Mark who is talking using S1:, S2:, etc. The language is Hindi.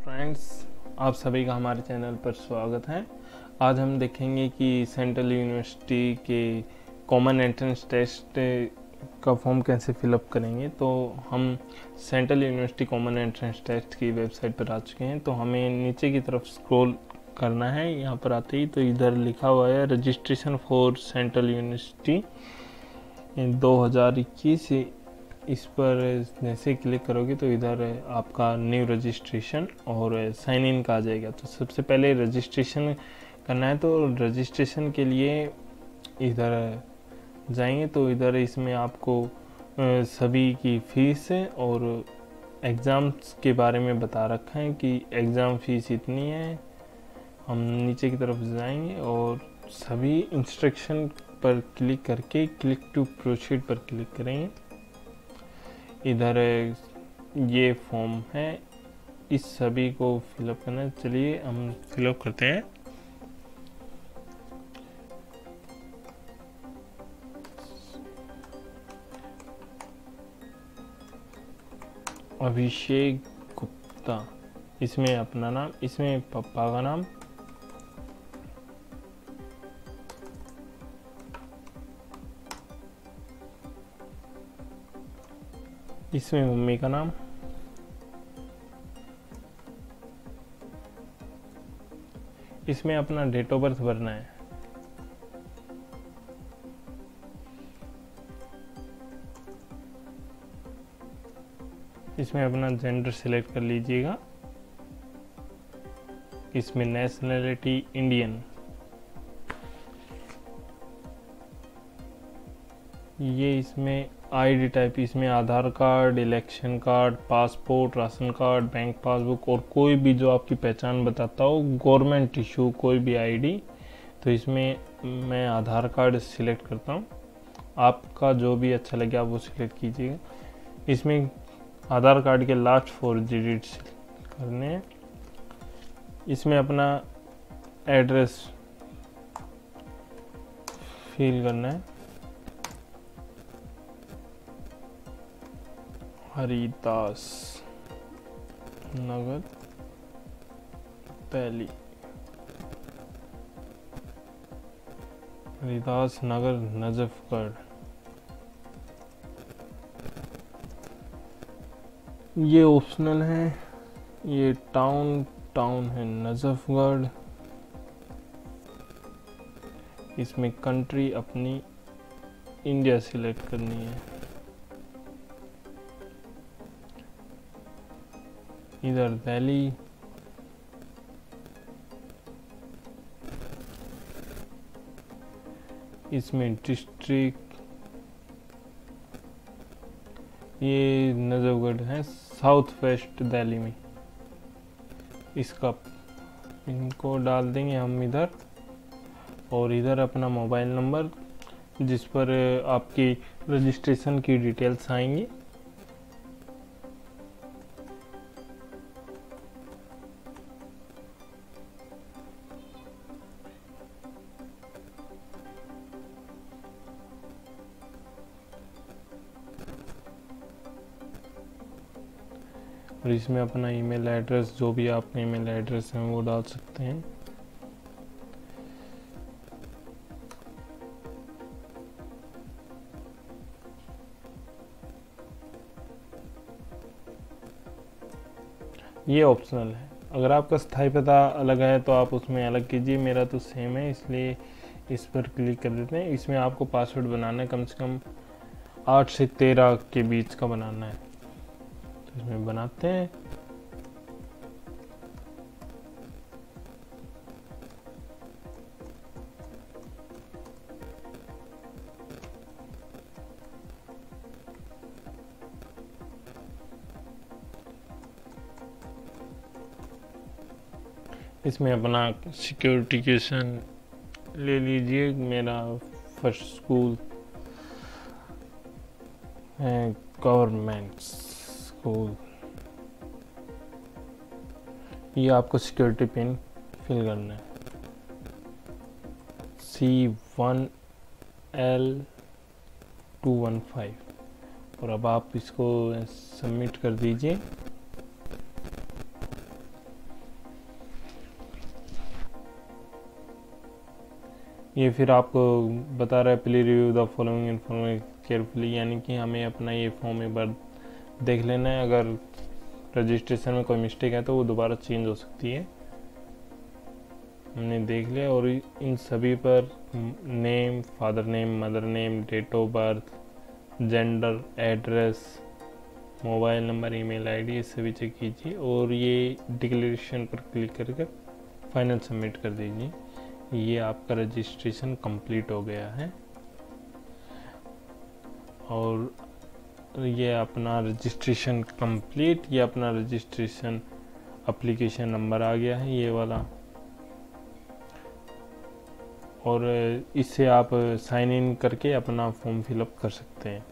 S1: आप सभी का हमारे चैनल पर स्वागत है। आज हम देखेंगे कि सेंट्रल यूनिवर्सिटी के कॉमन एंट्रेंस टेस्ट का फॉर्म कैसे फिलअप करेंगे। तो हम central university common entrance test की वेबसाइट पर आ चुके हैं। तो हमें नीचे की तरफ़ स्क्रॉल करना है, यहाँ पर आते ही तो इधर लिखा हुआ है, रजिस्ट्रेशन फॉर सेंट्रल यूनिवर्सिटी 2021 इस पर जैसे क्लिक करोगे तो इधर आपका न्यू रजिस्ट्रेशन और साइन इन का आ जाएगा। तो सबसे पहले रजिस्ट्रेशन करना है तो रजिस्ट्रेशन के लिए इधर जाएँगे तो इधर इसमें आपको सभी की फ़ीस और एग्ज़ाम्स के बारे में बता रखा है कि एग्ज़ाम फ़ीस इतनी है। हम नीचे की तरफ़ जाएँगे और सभी इंस्ट्रक्शन पर क्लिक करके क्लिक टू प्रोसीड पर क्लिक करेंगे। इधर ये फॉर्म है। इस सभी को फिलअप करना चलिए हम फिलअप करते हैं। अभिषेक गुप्ता। इसमें अपना नाम, इसमें पापा का नाम इसमें मम्मी का नाम। इसमें अपना डेट ऑफ़ बर्थ भरना है। इसमें अपना जेंडर सिलेक्ट कर लीजिएगा। इसमें नेशनैलिटी इंडियन ये इसमें आईडी टाइप इसमें Aadhaar card election card passport ration card bank passbook और कोई भी जो आपकी पहचान बताता हो गवर्नमेंट इशू कोई भी आईडी तो इसमें मैं आधार कार्ड सिलेक्ट करता हूँ। आपका जो भी अच्छा लगे आप वो सिलेक्ट कीजिएगा। इसमें आधार कार्ड के लास्ट फोर डिजिट्स करने हैं। इसमें अपना एड्रेस फिल करना है। हरिदास नगर पहली। हरिदास नगर नजफगढ़। ये ऑप्शनल है, ये टाउन टाउन है नजफगढ़। इसमें कंट्री अपनी इंडिया सिलेक्ट करनी है। इधर दिल्ली। इसमें डिस्ट्रिक्ट ये नजफगढ़ है साउथ वेस्ट दिल्ली में। इसका इनको डाल देंगे हम इधर। और इधर अपना मोबाइल नंबर, जिस पर आपकी रजिस्ट्रेशन की डिटेल्स आएँगी। और इसमें अपना ईमेल एड्रेस, जो भी आपका ईमेल एड्रेस है, वो डाल सकते हैं। ये ऑप्शनल है। अगर आपका स्थायी पता अलग है तो आप उसमें अलग कीजिए। मेरा तो सेम है, इसलिए इस पर क्लिक कर देते हैं। इसमें आपको पासवर्ड बनाना है, कम से कम आठ से तेरह के बीच का बनाना है। तो इसमें बनाते हैं। इसमें अपना सिक्योरिटी क्वेश्चन ले लीजिए। मेरा फ़र्स्ट स्कूल है टूल ये आपको सिक्योरिटी पिन फिल करना है। C one L two one five और अब आप इसको सबमिट कर दीजिए। ये फिर आपको बता रहा है please review the following information carefully यानी कि हमें अपना ये फॉर्म एक बार देख लेना है, अगर रजिस्ट्रेशन में कोई मिस्टेक है तो वो दोबारा चेंज हो सकती है। हमने देख लिया और इन सभी पर name father name mother name date of birth gender address mobile number email ID ये सभी चेक कीजिए और ये डिक्लेरेशन पर क्लिक करके फाइनल सबमिट कर दीजिए। ये आपका रजिस्ट्रेशन कंप्लीट हो गया है। और ये अपना रजिस्ट्रेशन कंप्लीट ये अपना रजिस्ट्रेशन अप्लीकेशन नंबर आ गया है, ये वाला। और इससे आप साइन इन करके अपना फॉर्म फिलअप कर सकते हैं।